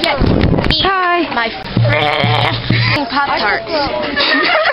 Hi. My Pop Tarts.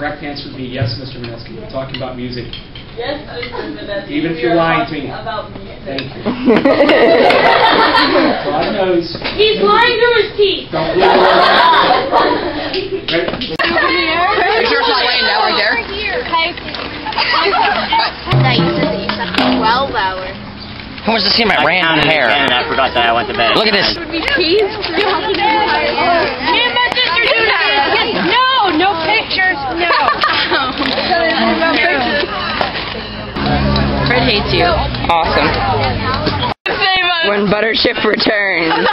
correct answer would be yes, Mr. Mineski. We're talking about music. Yes, Mr. Vanessa. Even if you're lying to talking me. About music. Thank you. God knows. He's lying through his teeth. Don't believe it. Ready? Are you sure it's not laying down right there? Twelve hours. Who wants to see my random hair? And I forgot that I went to bed. Look at this. When Buttership returns.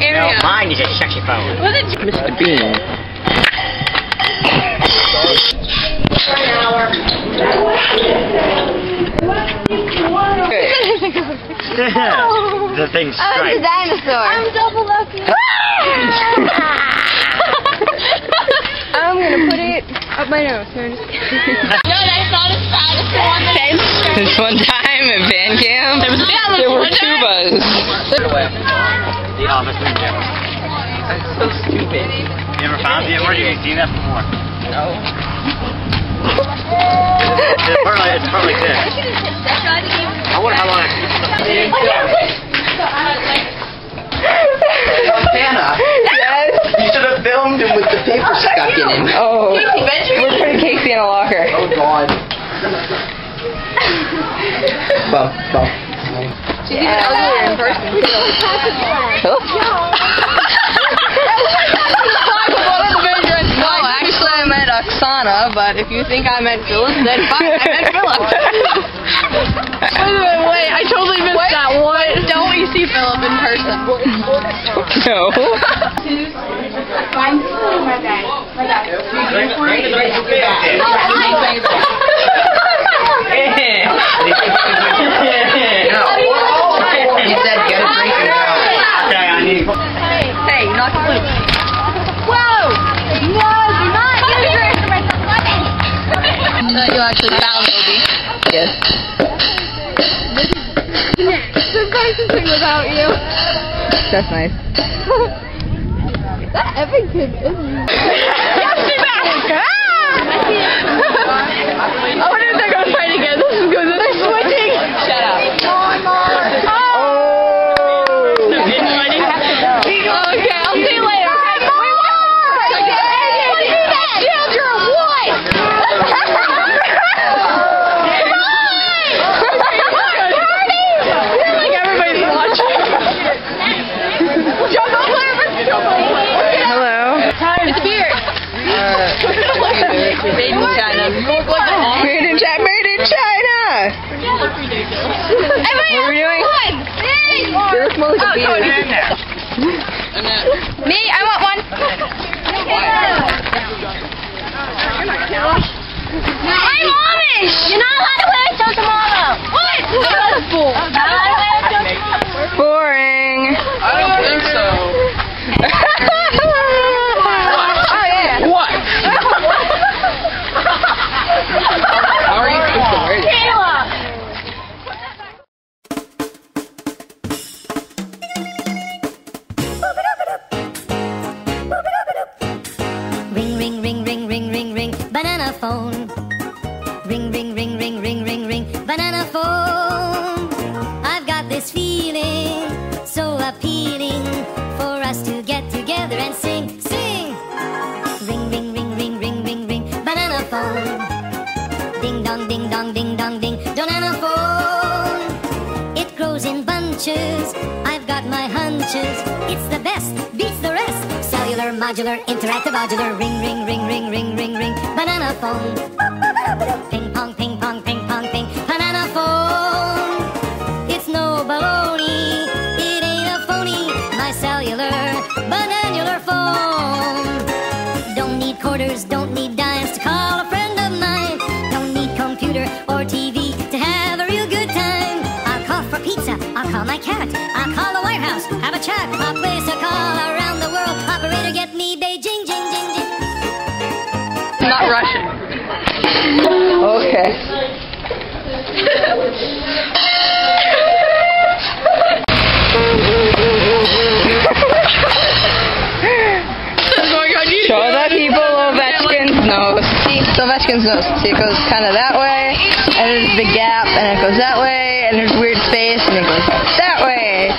No, mine is a sexy phone. Mr. Bean. the thing's straight. dinosaur. I'm double lucky. I'm gonna put it up my nose. No, I'm just kidding. No, that's not a dinosaur. This one time at band camp, there were tubas. The office in there. That's so stupid. You ever found it? Where have you seen that before? No. It's probably, it's probably this. I wonder how long I Montana. Paper stuck in him. Oh, we're putting Casey in a locker. Oh God. Bump, bump. She's even uglier uh, in person. Oh. No, I but if you think I meant Phyllis, then fine, I meant Philip. wait, wait, wait, I totally missed that one. Don't we see Philip in person? No. He actually found, Obi. Yes. Surprise the thing without you. That's nice. that Evan kid is. Yes, be back! Ah! I wonder if they're gonna fight again. This is good. They're switching. Shut up. Oh! Okay, I'll see you later. Okay, wait, what? Children, what? like everybody's watching. Jump on Hello. It's a beard. Made in China. Made in China. Made in China. What are we doing? They look more like a. Me, I want one. I'm Amish. You're not allowed to wear it till tomorrow. What? Phone. Ring, ring, ring, ring, ring, ring, ring, banana phone. I've got this feeling so appealing for us to get together and sing, sing. Ring, ring, ring, ring, ring, ring, ring, banana phone. Ding dong, ding dong, ding dong, ding, banana phone. It grows in bunches. I've got my hunches. It's the best, beats the. Cellular modular, interactive, modular, ring, ring, ring, ring, ring, ring, ring, banana phone. Ping pong, ping pong, ping pong, ping, banana phone. It's no baloney, it ain't a phony, my cellular, bananular phone. Don't need quarters, don't need dimes to call a friend of mine. Don't need computer or TV to have a real good time. I'll call for pizza, I'll call my cat, See, nose. See, it goes kind of that way, and there's the gap, and it goes that way, and there's weird space, and it goes that way,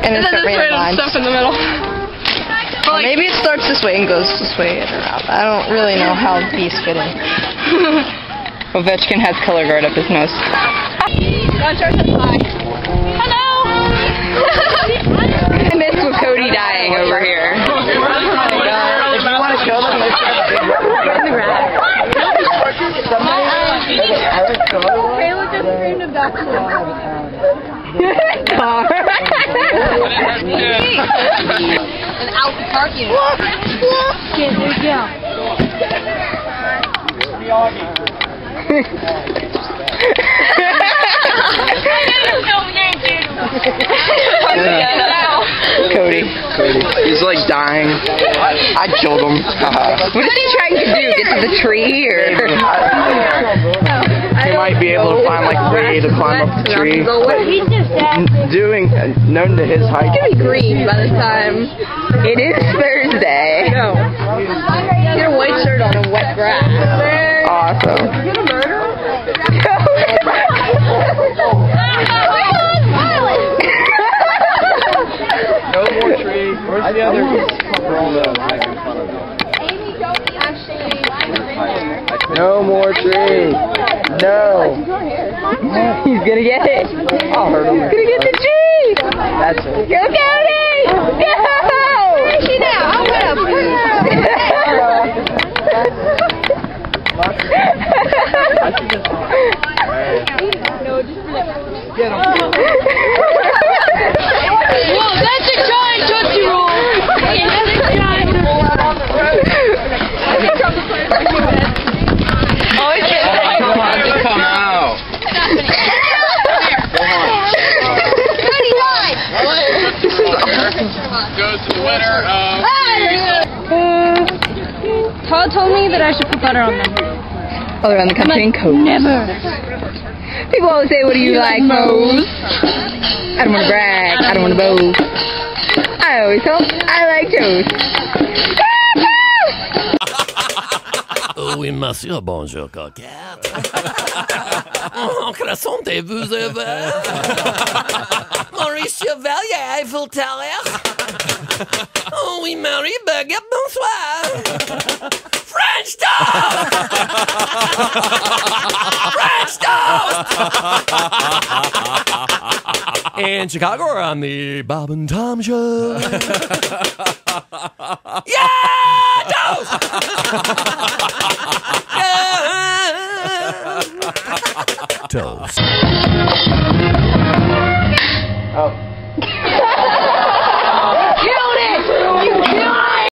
and it's got random stuff in the middle. Or maybe it starts this way and goes this way and around. I don't really know how these fit in. Ovechkin has color guard up his nose. Hello. I miss with Cody dying over here. If you want to show them, let's Kayla just screamed a An out the parking lot. Cody. Cody. He's like dying. I killed him. What is he trying to do? Get to the tree or? He might be able to find like a way to climb up the tree. He's Doing uh, known to his height. It's gonna be green by the time. It is Thursday. No. Get a white shirt on a wet grass. Awesome. No more tree. Where's the other girl that was making fun of him? No more tree. No. He's gonna get it. I'll hurt him. He's gonna get the tree. That's it. Go Cody! Go! Where is she now? I'm gonna put Get him. Whoa, that's a giant Tootsie Roll. That's a giant Oh, it's Come on, just come out. Goes to the winner of Todd told me that I should put butter on them. all around the country in coat. Never. People always say, "What do you like most?" I don't want to brag. I don't want to boast. I always tell 'em I like toast. Oh, oui, monsieur, ah, bonjour, coquette. oh, présentez-vous un verre. Maurice Chevalier, Eiffel Tower. Oh oui, Marie Baguette, bonsoir. French toast! French toast! In Chicago, we're on the Bob and Tom Show. yeah!